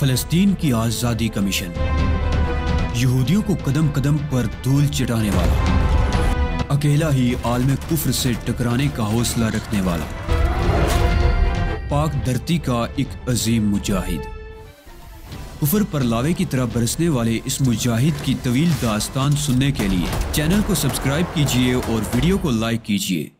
फलस्तीन की आज़ादी का मिशन यहूदियों को कदम कदम पर धूल चटाने वाला। अकेला ही आलम कुफ्र से टकराने का हौसला रखने वाला। पाक धरती का एक अजीम मुजाहिद। कुफर पर लावे की तरह बरसने वाले इस मुजाहिद की तवील दास्तान सुनने के लिए चैनल को सब्सक्राइब कीजिए और वीडियो को लाइक कीजिए।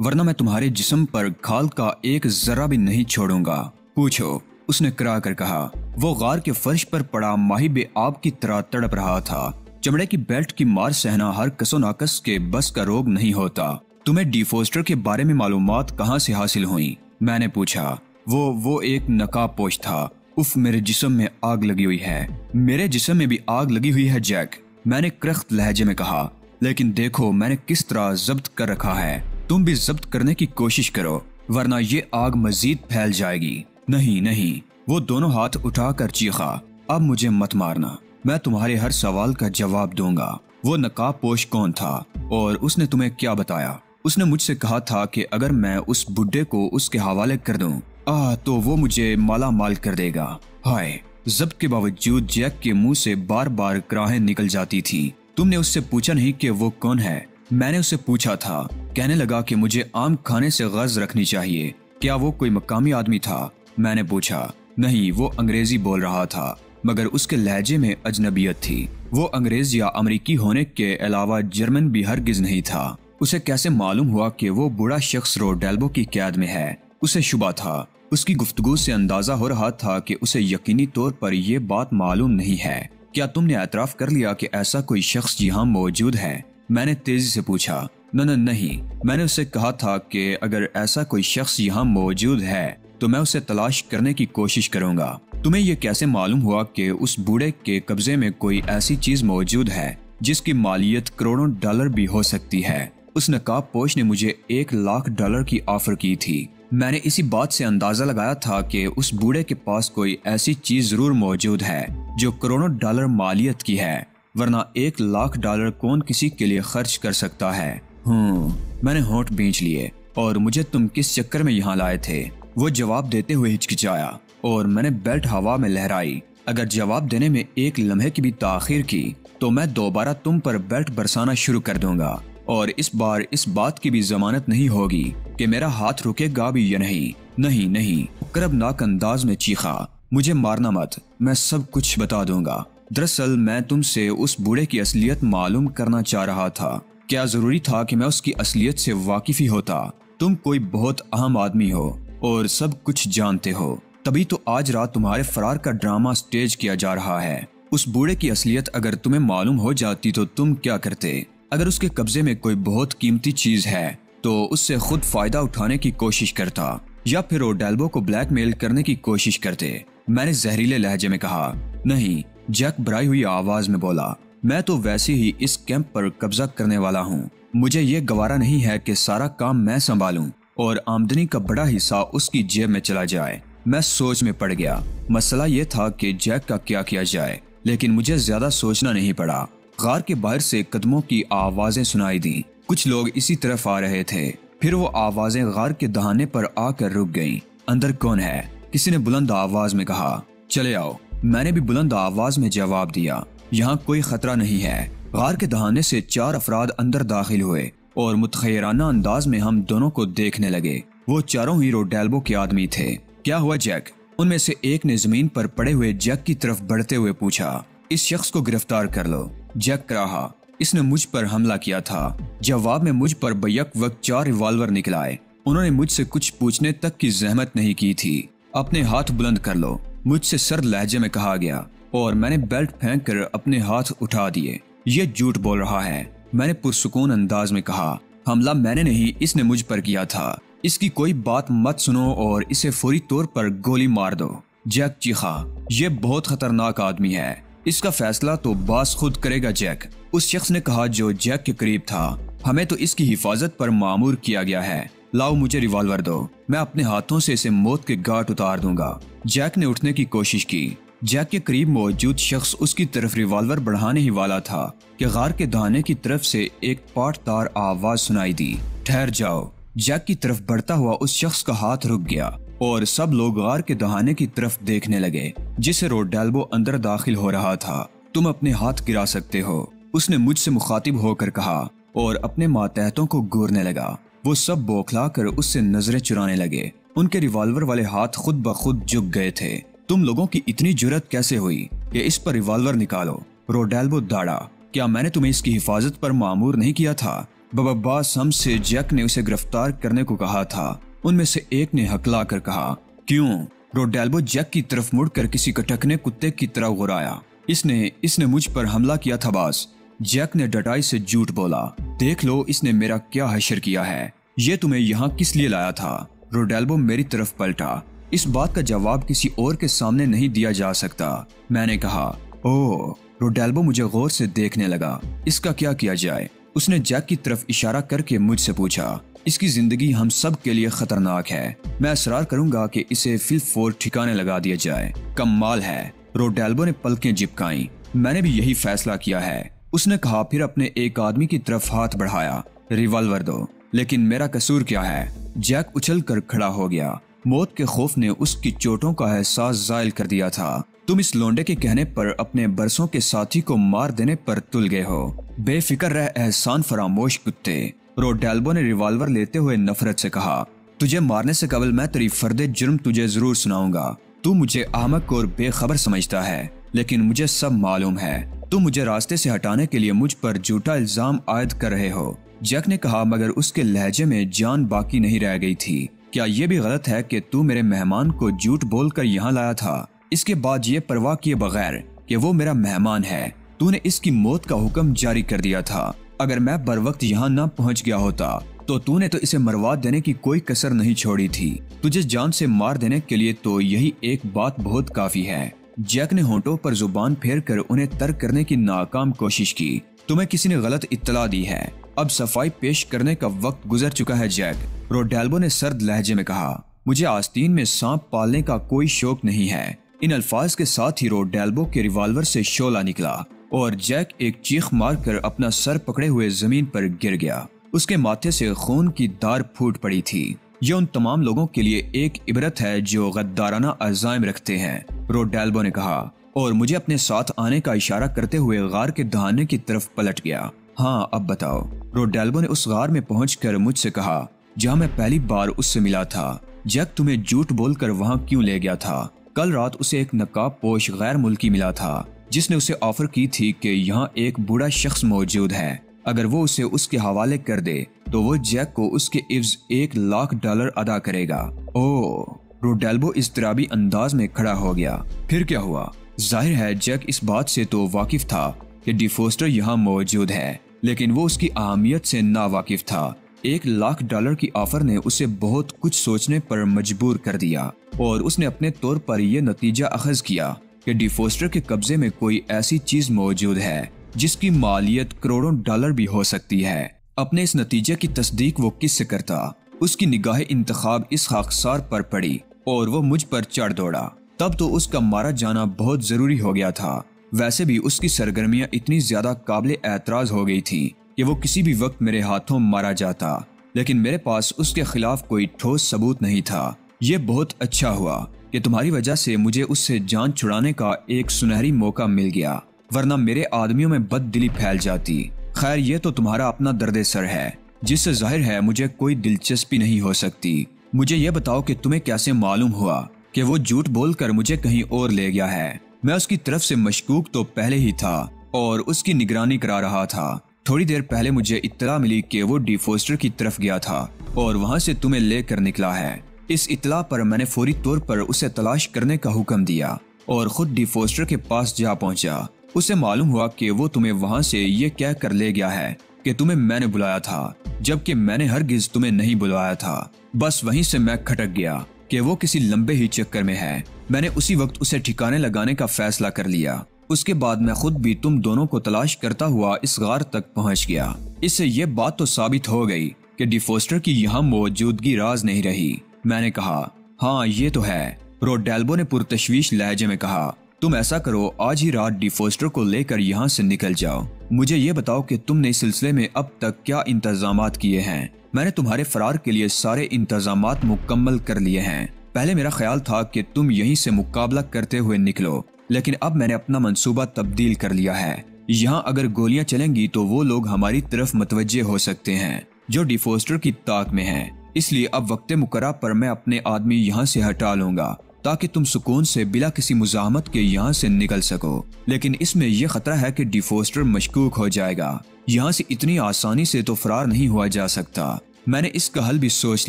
वरना मैं तुम्हारे जिस्म पर खाल का एक जरा भी नहीं छोड़ूँगा। पूछो, उसने करा कर कहा, वो गार के फर्श पर पड़ा माही बे आब की तरह तड़प रहा था। चमड़े की बेल्ट की मार सहना हर कसो नाकस के बस का रोग नहीं होता। तुम्हें डिफोस्टर के बारे में मालूम कहाँ से हासिल हुई? मैंने पूछा, वो वो एक नकाब पोश था। उफ, मेरे जिसम में आग लगी हुई है। मेरे जिसम में भी आग लगी हुई है, जैक। मैंने क्रख्त लहजे में कहा, लेकिन देखो, मैंने किस तरह जब्त कर रखा है। तुम भी जब्त करने की कोशिश करो, वरना ये आग मजीद फैल जाएगी। नहीं नहीं, वो दोनों हाथ उठाकर चीखा, अब मुझे मत मारना, मैं तुम्हारे हर सवाल का जवाब दूँगा। वो नकाब पोश कौन था, और उसने तुम्हें क्या बताया? उसने मुझसे कहा था कि अगर मैं उस बुढ़े को उसके हवाले कर दूँ आ तो वो मुझे माला माल कर देगा। हाय, जब्त के बावजूद जैक के मुँह से बार बार क्राहें निकल जाती थी। तुमने उससे पूछा नहीं कि वो कौन है? मैंने उससे पूछा था कहने लगा कि मुझे आम खाने से गर्ज रखनी चाहिए। क्या वो कोई मकामी आदमी था? मैंने पूछा। नहीं, वो अंग्रेज़ी बोल रहा था, मगर उसके लहजे में अजनबियत थी। वो अंग्रेज़ या अमरीकी होने के अलावा जर्मन भी हरगिज नहीं था। उसे कैसे मालूम हुआ कि वो बुरा शख्स रोडेल्बो की कैद में है? उसे शुबा था। उसकी गुफ्तगु से अंदाज़ा हो रहा था कि उसे यकीनी तौर पर यह बात मालूम नहीं है। क्या तुमने एतराफ कर लिया कि ऐसा कोई शख्स यहाँ मौजूद है? मैंने तेज़ी से पूछा। न न नहीं। मैंने उसे कहा था कि अगर ऐसा कोई शख्स यहाँ मौजूद है तो मैं उसे तलाश करने की कोशिश करूँगा। तुम्हें यह कैसे मालूम हुआ कि उस बूढ़े के कब्जे में कोई ऐसी चीज़ मौजूद है, जिसकी मालियत करोड़ों डॉलर भी हो सकती है? उस नकाब पोश ने मुझे एक लाख डॉलर की ऑफ़र की थी। मैंने इसी बात से अंदाज़ा लगाया था कि उस बूढ़े के पास कोई ऐसी चीज़ ज़रूर मौजूद है, जो करोड़ों डॉलर मालियत की है, वरना एक लाख डॉलर कौन किसी के लिए खर्च कर सकता है? हम्म मैंने होठ बेच लिए और मुझे तुम किस चक्कर में यहाँ लाए थे? वो जवाब देते हुए हिचकिचाया और मैंने बेल्ट हवा में लहराई। अगर जवाब देने में एक लम्हे की भी ताखिर की तो मैं दोबारा तुम पर बेल्ट बरसाना शुरू कर दूँगा। और इस बार इस बात की भी जमानत नहीं होगी कि मेरा हाथ रुकेगा भी या नहीं। नहीं नहीं करबनाक अंदाज में चीखा। मुझे मारना मत, मैं सब कुछ बता दूँगा। दरअसल मैं तुमसे उस बूढ़े की असलियत मालूम करना चाह रहा था। क्या ज़रूरी था कि मैं उसकी असलियत से वाकिफ ही होता? तुम कोई बहुत अहम आदमी हो और सब कुछ जानते हो। तभी तो आज रात तुम्हारे फरार का ड्रामा स्टेज किया जा रहा है। उस बूढ़े की असलियत अगर तुम्हें मालूम हो जाती तो तुम क्या करते? अगर उसके कब्जे में कोई बहुत कीमती चीज़ है तो उससे खुद फ़ायदा उठाने की कोशिश करता, या फिर ओडेल्बो को ब्लैकमेल करने की कोशिश करते। मैंने जहरीले लहजे में कहा, नहीं, जैक बराई हुई आवाज़ में बोला मैं तो वैसे ही इस कैंप पर कब्जा करने वाला हूँ। मुझे ये गवारा नहीं है कि सारा काम मैं संभालूं और आमदनी का बड़ा हिस्सा उसकी जेब में चला जाए। मैं सोच में पड़ गया। मसला ये था कि जैक का क्या किया जाए, लेकिन मुझे ज़्यादा सोचना नहीं पड़ा। गार के बाहर से कदमों की आवाज़ें सुनाई दी। कुछ लोग इसी तरफ़ आ रहे थे। फिर वो आवाज़ें गार के दहाने पर आकर रुक गईं। अंदर कौन है? किसी ने बुलंद आवाज़ में कहा, चले आओ। मैंने भी बुलंद आवाज़ में जवाब दिया। यहाँ कोई खतरा नहीं है। गार के दहाने से चार अफराद अंदर दाखिल हुए और मुतखैराना अंदाज में हम दोनों को देखने लगे। वो चारों हीरो डेल्बो के आदमी थे। क्या हुआ, जैक? उनमें से एक ने ज़मीन पर पड़े हुए जैक की तरफ़ बढ़ते हुए पूछा, इस शख्स को गिरफ़्तार कर लो। जैक रहा इसने मुझ पर हमला किया था। जवाब में, मुझ पर बैक वक्त चार रिवॉल्वर निकलाए उन्होंने मुझसे कुछ पूछने तक की जहमत नहीं की थी। अपने हाथ बुलंद कर लो। मुझसे सर्द लहजे में कहा गया और मैंने बेल्ट फेंक कर अपने हाथ उठा दिए। ये झूठ बोल रहा है, मैंने पुरसकून अंदाज में कहा। हमला मैंने नहीं, इसने मुझ पर किया था। इसकी कोई बात मत सुनो और इसे फौरी तौर पर गोली मार दो। जैक चीखा ये बहुत खतरनाक आदमी है। इसका फैसला तो बास खुद करेगा जैक। उस शख्स ने कहा जो जैक के करीब था, हमें तो इसकी हिफाजत पर मामूर किया गया है। लाओ मुझे रिवॉल्वर दो, मैं अपने हाथों से इसे मौत के घाट उतार दूँगा। जैक ने उठने की कोशिश की। जैक के करीब मौजूद शख्स उसकी तरफ़ रिवॉल्वर बढ़ाने ही वाला था कि गार के दाने की तरफ़ से एक पाटदार आवाज़ सुनाई दी। ठहर जाओ। जैक की तरफ़ बढ़ता हुआ उस शख्स का हाथ रुक गया और सब लोग गार के दहाने की तरफ़ देखने लगे, जिसे रोडेल्बो अंदर दाखिल हो रहा था। तुम अपने हाथ गिरा सकते हो। उसने मुझसे मुखातिब होकर कहा और अपने मातहतों को गोरने लगा। वो सब बौखला कर उससे नज़रें चुराने लगे। उनके रिवॉल्वर वाले हाथ खुद ब खुद झुक गए थे। तुम लोगों की इतनी ज़रूरत कैसे हुई? कि इस पर रिवॉल्वर निकालो। रोडेल्बो दाड़ा, क्या मैंने तुम्हें इसकी हिफाजत पर मामूर नहीं किया था? बब्बास हमसे जैक ने उसे गिरफ़्तार करने को कहा था। उनमें से एक ने हकला कर कहा, क्यों? रोडेल्बो जैक की तरफ़ मुड़कर किसी कटकने कुत्ते की तरह घुराया। इसने इसने मुझ पर हमला किया था, बास। जैक ने डटाई से झूठ बोला। देख लो, इसने मेरा क्या हशर किया है। ये तुम्हें यहाँ किस लिए लाया था? रोडेल्बो मेरी तरफ़ पलटा। इस बात का जवाब किसी और के सामने नहीं दिया जा सकता। मैंने कहा ओ रोडेल्बो मुझे गौर से देखने लगा। इसका क्या किया जाए? उसने जैक की तरफ़ इशारा करके मुझसे पूछा, इसकी ज़िंदगी हम सब के लिए खतरनाक है। मैं असरार करूँगा कि इसे फिल फोर ठिकाने लगा दिया जाए। कम माल है। रोडेल्बो ने पलकें जिपकाई। मैंने भी यही फैसला किया है। उसने कहा, फिर अपने एक आदमी की तरफ़ हाथ बढ़ाया, रिवॉल्वर दो। लेकिन मेरा कसूर क्या है? जैक उछल कर खड़ा हो गया। मौत के खौफ ने उसकी चोटों का एहसास जायल कर दिया था। तुम इस लोंडे के कहने पर अपने बरसों के साथी को मार देने पर तुल गए हो। बेफिक्र रह एहसान फरामोश कुत्ते। रोडेल्बो ने रिवॉल्वर लेते हुए नफरत से कहा, तुझे मारने से कबल मैं तेरी फर्द जुर्म तुझे ज़रूर सुनाऊँगा। तू मुझे आमक और बेखबर समझता है, लेकिन मुझे सब मालूम है। तुम मुझे रास्ते से हटाने के लिए मुझ पर झूठा इल्ज़ाम आयद कर रहे हो। जैक ने कहा, मगर उसके लहजे में जान बाकी नहीं रह गई थी। क्या ये भी गलत है कि तू मेरे मेहमान को झूठ बोलकर यहाँ लाया था? इसके बाद ये परवाह किए बगैर कि वो मेरा मेहमान है। तूने इसकी मौत का हुक्म जारी कर दिया था। अगर मैं बर वक्त यहाँ न पहुँच गया होता तो तूने तो इसे मरवा देने की कोई कसर नहीं छोड़ी थी। तुझे जान से मार देने के लिए तो यही एक बात बहुत काफ़ी है। जैक ने होंठों पर ज़ुबान फेर कर उन्हें तर्क करने की नाकाम कोशिश की। तुम्हें किसी ने गलत इत्तला दी है। अब सफ़ाई पेश करने का वक्त गुजर चुका है, जैक। रोडेल्बो ने सर्द लहजे में कहा, मुझे आस्तीन में सांप पालने का कोई शौक नहीं है। इन अल्फाज के साथ ही रोडेल्बो के रिवॉल्वर से शोला निकला और जैक एक चीख मारकर अपना सर पकड़े हुए ज़मीन पर गिर गया। उसके माथे से खून की दार फूट पड़ी थी। ये उन तमाम लोगों के लिए एक इबरत है जो गद्दाराना अजायम रखते हैं रोडेल्बो ने कहा, और मुझे अपने साथ आने का इशारा करते हुए गार के दहाने की तरफ़ पलट गया। हाँ अब बताओ। रोडेल्बो ने उस गार में पहुंचकर मुझसे कहा, जहाँ मैं पहली बार उससे मिला था, जैक तुम्हें झूठ बोलकर वहाँ क्यों ले गया था? कल रात उसे एक नकाब पोश गैर मुल्की मिला था, जिसने उसे ऑफ़र की थी कि यहाँ एक बूढ़ा शख्स मौजूद है। अगर वो उसे उसके हवाले कर दे तो वो जैक को उसके इव्स एक लाख डॉलर अदा करेगा। ओ रोडेल्बो इस तरह अंदाज में खड़ा हो गया। फिर क्या हुआ? ज़ाहिर है जैक इस बात से तो वाकिफ था कि डिफोस्टर यहाँ मौजूद है। लेकिन वो उसकी अहमियत से नावाकिफ था। एक लाख डॉलर की ऑफ़र ने उसे बहुत कुछ सोचने पर मजबूर कर दिया और उसने अपने तौर पर यह नतीजा अखज किया कि डिफोस्टर के कब्जे में कोई ऐसी चीज़ मौजूद है, जिसकी मालियत करोड़ों डॉलर भी हो सकती है। अपने इस नतीजे की तस्दीक वो किससे करता? उसकी निगाह इंतखाब इस खाकसार पर पड़ी और वो मुझ पर चढ़ दौड़ा। तब तो उसका मारा जाना बहुत ज़रूरी हो गया था। वैसे भी उसकी सरगर्मियाँ इतनी ज़्यादा काबिल एतराज़ हो गई थी कि वो किसी भी वक्त मेरे हाथों मारा जाता। लेकिन मेरे पास उसके खिलाफ कोई ठोस सबूत नहीं था। ये बहुत अच्छा हुआ कि तुम्हारी वजह से मुझे उससे जान छुड़ाने का एक सुनहरी मौका मिल गया, वरना मेरे आदमियों में बददिली फैल जाती। खैर, ये तो तुम्हारा अपना दर्द सर है, जिससे ज़ाहिर है मुझे कोई दिलचस्पी नहीं हो सकती। मुझे ये बताओ कि तुम्हें कैसे मालूम हुआ कि वो झूठ बोलकर मुझे कहीं और ले गया है? मैं उसकी तरफ़ से मशकूक तो पहले ही था और उसकी निगरानी करा रहा था। थोड़ी देर पहले मुझे इतला मिली कि वो डिफोस्टर की तरफ़ गया था और वहाँ से तुम्हें लेकर निकला है। इस इतला पर मैंने फौरी तौर पर उसे तलाश करने का हुक्म दिया और खुद डिफोस्टर के पास जा पहुँचा। उसे मालूम हुआ कि वो तुम्हें वहाँ से ये कह कर ले गया है कि तुम्हें मैंने बुलाया था, जबकि मैंने हरगिज तुम्हें नहीं बुलाया था। बस वहीं से मैं खटक गया। कि वो किसी लंबे ही चक्कर में है। मैंने उसी वक्त उसे ठिकाने लगाने का फैसला कर लिया। उसके बाद मैं खुद भी तुम दोनों को तलाश करता हुआ इस गार तक पहुँच गया। इससे ये बात तो साबित हो गई कि डिफोस्टर की यहाँ मौजूदगी राज नहीं रही। मैंने कहा हाँ ये तो है। रोडेल्बो ने पुरतशवीश लहजे में कहा तुम ऐसा करो, आज ही रात डिफोस्टर को लेकर यहाँ से निकल जाओ। मुझे ये बताओ कि तुमने इस सिलसिले में अब तक क्या इंतज़ाम किए हैं? मैंने तुम्हारे फरार के लिए सारे इंतज़ाम मुकम्मल कर लिए हैं। पहले मेरा ख्याल था कि तुम यहीं से मुकाबला करते हुए निकलो, लेकिन अब मैंने अपना मंसूबा तब्दील कर लिया है। यहाँ अगर गोलियाँ चलेंगी तो वो लोग हमारी तरफ़ मतवजे हो सकते हैं, जो डिफोस्टर की ताक में हैं। इसलिए अब वक्त मुकरा पर मैं अपने आदमी यहाँ से हटा लूँगा। ताकि तुम सुकून से बिला किसी मुजामत के यहाँ से निकल सको। लेकिन इसमें यह खतरा है कि डिफोस्टर मशकूक हो जाएगा। यहाँ से इतनी आसानी से तो फरार नहीं हुआ जा सकता। मैंने इसका हल भी सोच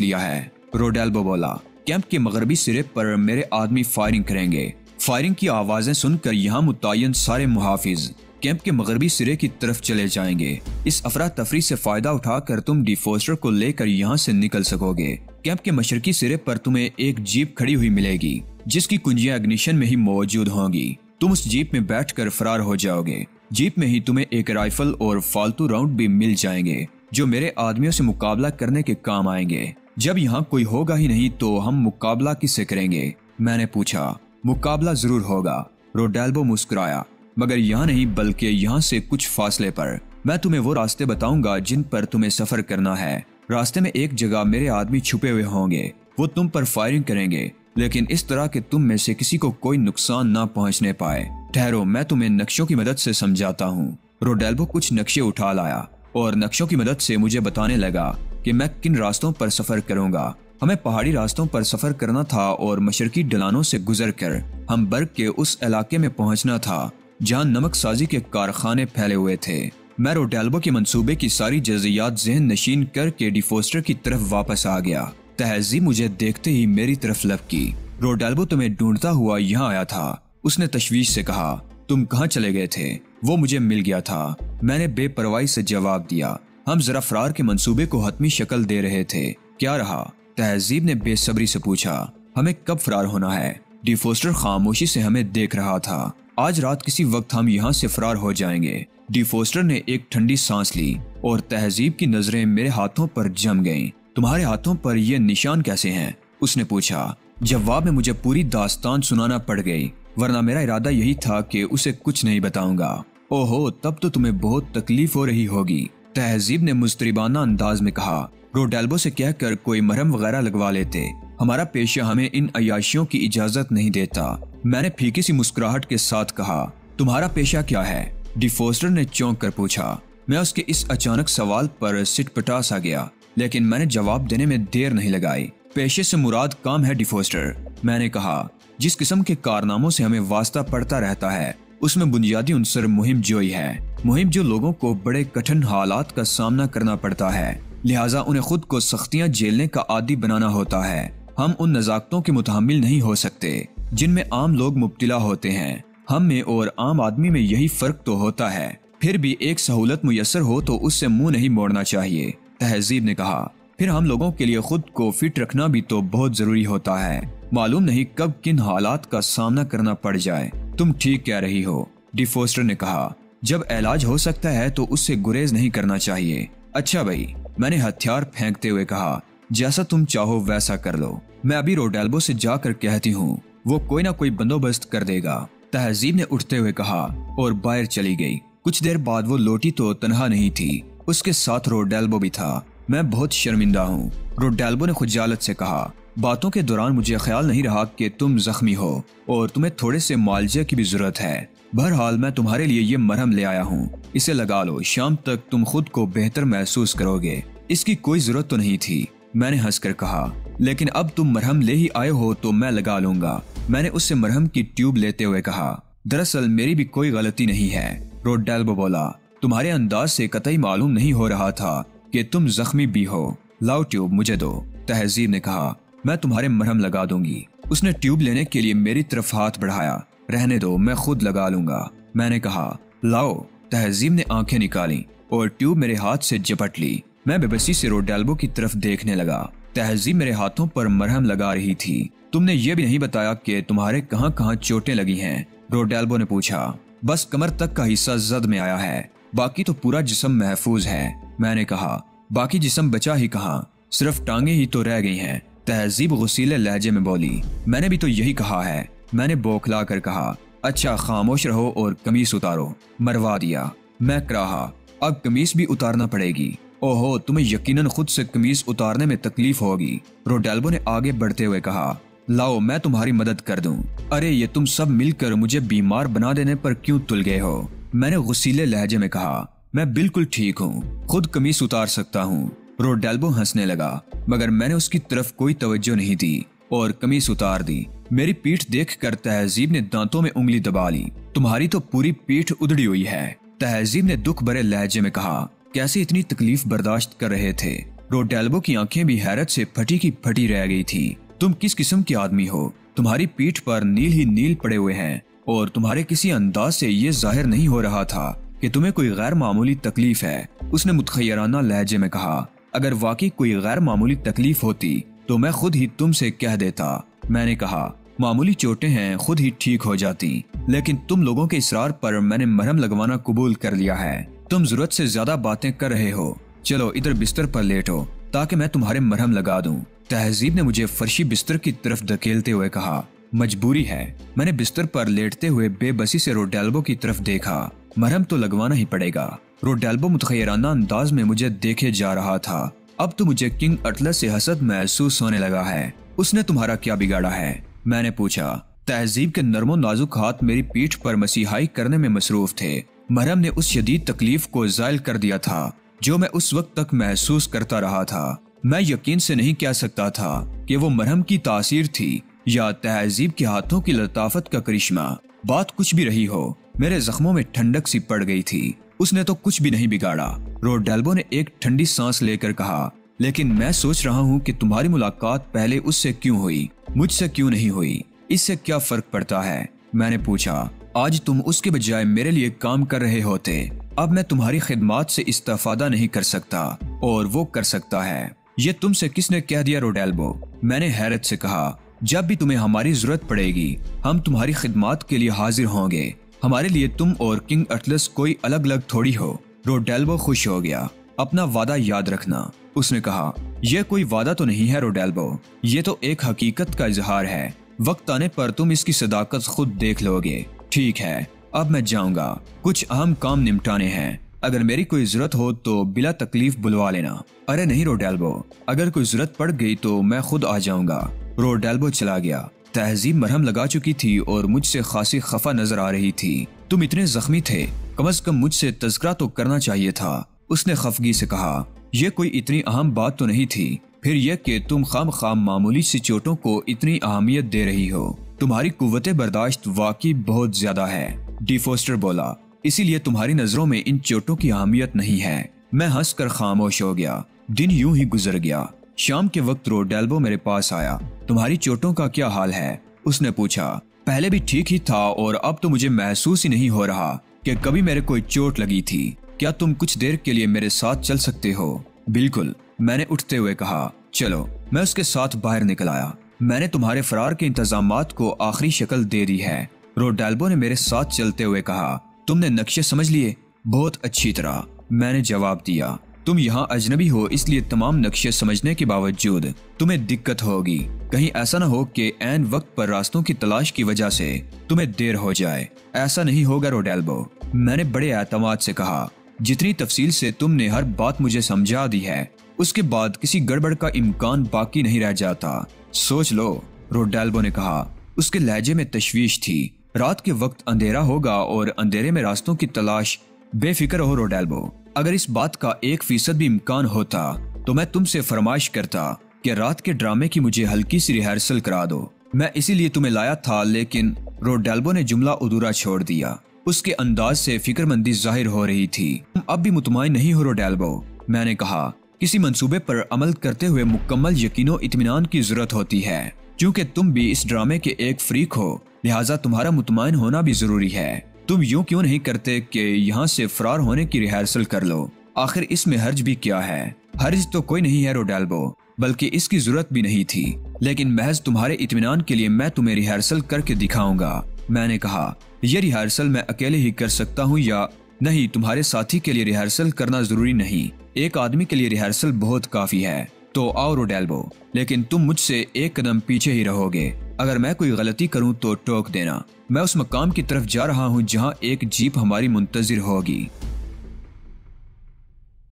लिया है। रोडेल्बो बोला, कैंप के मगरबी सिरे पर मेरे आदमी फायरिंग करेंगे। फायरिंग की आवाज़ें सुनकर यहाँ मुतन सारे मुहाफिज, कैंप के मगरबी सिरे की तरफ़ चले जाएँगे। इस अफरा तफरी से फ़ायदा उठाकर तुम डिफोस्टर को लेकर यहाँ से निकल सकोगे। कैंप के मशरकी सिरे पर तुम्हें एक जीप खड़ी हुई मिलेगी, जिसकी कुंजियाँ अग्निशन में ही मौजूद होंगी। तुम उस जीप में बैठकर फरार हो जाओगे। जीप में ही तुम्हें एक राइफल और फालतू राउंड भी मिल जाएँगे, जो मेरे आदमियों से मुकाबला करने के काम आएँगे। जब यहाँ कोई होगा ही नहीं तो हम मुकाबला किससे करेंगे? मैंने पूछा। मुकाबला ज़रूर होगा। रोडेल्बो मुस्कुराया। मगर यहाँ नहीं, बल्कि यहाँ से कुछ फासले पर। मैं तुम्हें वो रास्ते बताऊँगा जिन पर तुम्हें सफ़र करना है। रास्ते में एक जगह मेरे आदमी छुपे हुए होंगे। वो तुम पर फायरिंग करेंगे, लेकिन इस तरह के तुम में से किसी को कोई नुकसान ना पहुँचने पाए। ठहरो, मैं तुम्हें नक्शों की मदद से समझाता हूँ। रोडेल्बो कुछ नक्शे उठा लाया, और नक्शों की मदद से मुझे बताने लगा कि मैं किन रास्तों पर सफ़र करूँगा। हमें पहाड़ी रास्तों पर सफ़र करना था और मशरकी डलानों से गुजर कर हम बर्ग के उस इलाके में पहुँचना था, जहाँ नमक साजी के कारखाने फैले हुए थे। मैं रोडेल्बो के मंसूबे की सारी जजियात जहन नशीन कर करके डिफोस्टर की तरफ़ वापस आ गया। तहजीब मुझे देखते ही मेरी तरफ़ लपकी। रोडेल्बो तुम्हें ढूंढता हुआ यहाँ आया था। उसने तशवीश से कहा, तुम कहाँ चले गए थे? वो मुझे मिल गया था। मैंने बेपरवाही से जवाब दिया, हम जरा फरार के मंसूबे को हतमी शक्ल दे रहे थे। क्या रहा? तहजीब ने बेसब्री से पूछा, हमें कब फरार होना है? डिफोस्टर खामोशी से हमें देख रहा था। आज रात किसी वक्त हम यहाँ से फरार हो जाएँगे। डिफोस्टर ने एक ठंडी सांस ली और तहजीब की नज़रें मेरे हाथों पर जम गईं। तुम्हारे हाथों पर ये निशान कैसे हैं? उसने पूछा। जवाब में मुझे पूरी दास्तान सुनाना पड़ गई, वरना मेरा इरादा यही था कि उसे कुछ नहीं बताऊँगा। ओहो, तब तो तुम्हें बहुत तकलीफ़ हो रही होगी, तहजीब ने मुस्तरिबाना अंदाज में कहा। रोडेल्बो से कहकर कोई मरहम वगैरह लगवा लेते। हमारा पेशा हमें इन अयाशियों की इजाज़त नहीं देता। मैंने फीकी सी मुस्कुराहट के साथ कहा, तुम्हारा पेशा क्या है? डिफोस्टर ने चौंक कर पूछा। मैं उसके इस अचानक सवाल पर सिटपटा सा गया, लेकिन मैंने जवाब देने में देर नहीं लगाई। पेशे से मुराद काम है डिफोस्टर मैंने कहा, जिस किस्म के कारनामों से हमें वास्ता पड़ता रहता है, उसमें बुनियादी उनसर मुहिम जोई है। मुहिम जो लोगों को बड़े कठिन हालात का सामना करना पड़ता है, लिहाजा उन्हें खुद को सख्तियाँ झेलने का आदि बनाना होता है। हम उन नजाकतों के मुतहमिल नहीं हो सकते, जिनमें आम लोग मुब्तला होते हैं। हम में और आम आदमी में यही फ़र्क तो होता है। फिर भी एक सहूलत मुयसर हो तो उससे मुँह नहीं मोड़ना चाहिए, तहजीब ने कहा। फिर हम लोगों के लिए खुद को फिट रखना भी तो बहुत ज़रूरी होता है। मालूम नहीं कब किन हालात का सामना करना पड़ जाए। तुम ठीक कह रही हो डिफोस्टर ने कहा। जब इलाज हो सकता है तो उससे गुरेज नहीं करना चाहिए। अच्छा भाई, मैंने हथियार फेंकते हुए कहा जैसा तुम चाहो वैसा कर लो। मैं अभी रोडेल्बो से जाकर कहती हूँ, वो कोई ना कोई बंदोबस्त कर देगा, तहजीब ने उठते हुए कहा, और बाहर चली गई। कुछ देर बाद वो लोटी तो तनहा नहीं थी, उसके साथ रोडेल्बो भी था। मैं बहुत शर्मिंदा हूँ। रोडेल्बो ने खुजालत से कहा, बातों के दौरान मुझे ख्याल नहीं रहा कि तुम जख्मी हो, और तुम्हें थोड़े से मालजे की भी ज़रूरत है। बहरहाल, मैं तुम्हारे लिए ये मरहम ले आया हूँ। इसे लगा लो, शाम तक तुम खुद को बेहतर महसूस करोगे। इसकी कोई ज़रूरत तो नहीं थी। मैंने हंसकर कहा, लेकिन अब तुम मरहम ले ही आए हो तो मैं लगा लूँगा। मैंने उससे मरहम की ट्यूब लेते हुए कहा, दरअसल मेरी भी कोई गलती नहीं है। रोडेल्बो बोला, तुम्हारे अंदाज से कतई मालूम नहीं हो रहा था कि तुम जख्मी भी हो। लाओ ट्यूब मुझे दो। तहजीब ने कहा, मैं तुम्हारे मरहम लगा दूँगी। उसने ट्यूब लेने के लिए मेरी तरफ़ हाथ बढ़ाया, रहने दो, मैं खुद लगा लूँगा। मैंने कहा, लाओ। तहजीब ने आँखें निकाली और ट्यूब मेरे हाथ से झपट ली। मैं बेबसी से रोडेल्बो की तरफ़ देखने लगा। तहजीब मेरे हाथों पर मरहम लगा रही थी। तुमने ये भी नहीं बताया कि तुम्हारे कहाँ कहाँ चोटें लगी हैं रोडेल्बो ने पूछा। बस कमर तक का हिस्सा जद में आया है। बाकी तो पूरा जिसम महफूज है, मैंने कहा। बाकी जिसम बचा ही कहा? सिर्फ़ टांगे ही तो रह गई हैं, तहजीब गुसीले लहजे में बोली। मैंने भी तो यही कहा है। मैंने बोखला कर कहा अच्छा खामोश रहो और कमीज उतारो। मरवा दिया। मैं कराहा, अब कमीज भी उतारना पड़ेगी। ओहो, तुम्हें यकीनन खुद से कमीज उतारने में तकलीफ़ होगी। रोडेल्बो ने आगे बढ़ते हुए कहा, लाओ, मैं तुम्हारी मदद कर दूँ। अरे, ये तुम सब मिलकर मुझे बीमार बना देने पर क्यों तुल गए हो? मैंने गुस्सीले लहजे में कहा, मैं बिल्कुल ठीक हूँ, खुद कमीज उतार सकता हूँ। रोडेल्बो हंसने लगा, मगर मैंने उसकी तरफ़ कोई तवज्जो नहीं दी और कमीज उतार दी। मेरी पीठ देख कर तहजीब ने दांतों में उंगली दबा ली। तुम्हारी तो पूरी पीठ उधड़ी हुई है, तहजीब ने दुख भरे लहजे में कहा कैसे इतनी तकलीफ़ बर्दाश्त कर रहे थे? रोडेल्बो की आँखें भी हैरत से फटी की फटी रह गई थी। तुम किस किस्म के आदमी हो? तुम्हारी पीठ पर नील ही नील पड़े हुए हैं, और तुम्हारे किसी अंदाज से ये ज़ाहिर नहीं हो रहा था कि तुम्हें कोई गैर मामूली तकलीफ़ है, उसने मुतखैराना लहजे में कहा। अगर वाकई कोई गैर मामूली तकलीफ़ होती तो मैं खुद ही तुमसे कह देता, मैंने कहा। मामूली चोटें हैं, खुद ही ठीक हो जाती, लेकिन तुम लोगों के इसरार पर मैंने मरहम लगवाना कबूल कर लिया है। तुम ज़रूरत से ज़्यादा बातें कर रहे हो। चलो, इधर बिस्तर पर लेटो ताकि मैं तुम्हारे मरहम लगा दूँ। तहजीब ने मुझे फर्शी बिस्तर की तरफ़ धकेलते हुए कहा, मजबूरी है। मैंने बिस्तर पर लेटते हुए बेबसी से रोडेल्बो की तरफ़ देखा। मरहम तो लगवाना ही पड़ेगा। रोडेल्बो मुतखैराना अंदाज में मुझे देखे जा रहा था। अब तो मुझे किंग अटलस से हसद महसूस होने लगा है। उसने तुम्हारा क्या बिगाड़ा है? मैंने पूछा, तहजीब के नरमो नाजुक हाथ मेरी पीठ पर मसीहाई करने में मसरूफ थे। मरहम ने उस शदीद तकलीफ़ को जायल कर दिया था, जो मैं उस वक्त तक महसूस करता रहा था। मैं यकीन से नहीं कह सकता था कि वो मरहम की तासीर थी या तहजीब के हाथों की लताफत का करिश्मा। बात कुछ भी रही हो, मेरे जख्मों में ठंडक सी पड़ गई थी। उसने तो कुछ भी नहीं बिगाड़ा। रोडेल्बो ने एक ठंडी सांस लेकर कहा, लेकिन मैं सोच रहा हूँ कि तुम्हारी मुलाकात पहले उससे क्यों हुई? मुझसे क्यों नहीं हुई? इससे क्या फ़र्क पड़ता है? मैंने पूछा आज तुम उसके बजाय मेरे लिए काम कर रहे होते। अब मैं तुम्हारी खिदमत से इस्तेफादा नहीं कर सकता, और वो कर सकता है। ये तुमसे किसने कह दिया, रोडेल्बो? मैंने हैरत से कहा, जब भी तुम्हें हमारी ज़रूरत पड़ेगी, हम तुम्हारी खिदमत के लिए हाजिर होंगे। हमारे लिए तुम और किंग अटलस कोई अलग अलग थोड़ी हो। रोडेल्बो खुश हो गया। अपना वादा याद रखना। उसने कहा, यह कोई वादा तो नहीं है, रोडेल्बो। ये तो एक हकीकत का इजहार है। वक्त आने पर तुम इसकी सदाकत खुद देख लोगे। ठीक है, अब मैं जाऊँगा। कुछ अहम काम निपटाने हैं। अगर मेरी कोई ज़रूरत हो तो बिला तकलीफ़ बुलवा लेना। अरे नहीं, रोडेल्बो। अगर कोई ज़रूरत पड़ गई तो मैं खुद आ जाऊँगा। रोडेल्बो चला गया। तहजीब मरहम लगा चुकी थी और मुझसे खासी खफा नज़र आ रही थी। तुम इतने जख्मी थे। कम अज कम मुझसे तस्करा तो करना चाहिए था। उसने खफगी से कहा यह कोई इतनी अहम बात तो नहीं थी। फिर यह कि तुम खाम खाम मामूली सी चोटों को इतनी अहमियत दे रही हो। तुम्हारी कुत बर्दाश्त वाकई बहुत ज़्यादा है डिफोस्टर बोला। इसीलिए तुम्हारी नज़रों में इन चोटों की अहमियत नहीं है। मैं हंस कर खामोश हो गया। दिन यूँ ही गुजर गया। शाम के वक्त रोडेल्बो मेरे पास आया। तुम्हारी चोटों का क्या हाल है? उसने पूछा। पहले भी ठीक ही था और अब तो मुझे महसूस ही नहीं हो रहा कि कभी मेरे कोई चोट लगी थी। क्या तुम कुछ देर के लिए मेरे साथ चल सकते हो? बिल्कुल, मैंने उठते हुए कहा। चलो, मैं उसके साथ बाहर निकल आया। मैंने तुम्हारे फरार के इंतज़ाम को आखिरी शक्ल दे दी है। रोडेल्बो ने मेरे साथ चलते हुए कहा, तुमने नक्शे समझ लिए? बहुत अच्छी तरह। मैंने जवाब दिया, तुम यहाँ अजनबी हो, इसलिए तमाम नक्शे समझने के बावजूद तुम्हें दिक्कत होगी। कहीं ऐसा न हो कि एन वक्त पर रास्तों की तलाश की वजह से तुम्हें देर हो जाए। ऐसा नहीं होगा, रोडेल्बो। मैंने बड़े एतमाद से कहा, जितनी तफसील से तुमने हर बात मुझे समझा दी है, उसके बाद किसी गड़बड़ का इम्कान बाकी नहीं रह जाता। सोच लो रोडेल्बो ने कहा। उसके लहजे में तशवीश थी। रात के वक्त अंधेरा होगा और अंधेरे में रास्तों की तलाश बेफिक्र हो रोडेल्बो अगर इस बात का एक फ़ीसद भी इम्कान होता तो मैं तुमसे फरमाइश करता कि रात के ड्रामे की मुझे हल्की सी रिहर्सल करा दो। मैं इसीलिए तुम्हें लाया था, लेकिन रोडेल्बो ने जुमला अधूरा छोड़ दिया। उसके अंदाज से फिक्रमंदी ज़ाहिर हो रही थी। तुम अब भी मुतमाइन नहीं हो रोडेल्बो मैंने कहा। किसी मंसूबे पर अमल करते हुए मुकम्मल यकीनो इतमान की ज़रूरत होती है। क्योंकि तुम भी इस ड्रामे के एक फ्रीक हो, लिहाजा तुम्हारा मुतमाइन होना भी ज़रूरी है। तुम यूँ क्यों नहीं करते कि यहाँ से फरार होने की रिहर्सल कर लो? आखिर इसमें हर्ज भी क्या है? हर्ज तो कोई नहीं है रोडेल्बो, बल्कि इसकी ज़रूरत भी नहीं थी। लेकिन महज तुम्हारे इत्मीनान के लिए मैं तुम्हें रिहर्सल करके दिखाऊँगा। मैंने कहा, यह रिहर्सल मैं अकेले ही कर सकता हूँ या नहीं, तुम्हारे साथी के लिए रिहर्सल करना ज़रूरी नहीं। एक आदमी के लिए रिहर्सल बहुत काफ़ी है। तो आओ रोडेल्बो, लेकिन तुम मुझसे एक कदम पीछे ही रहोगे। अगर मैं कोई गलती करूँ तो टोक देना। मैं उस मकाम की तरफ़ जा रहा हूँ जहाँ एक जीप हमारी मुंतजर होगी।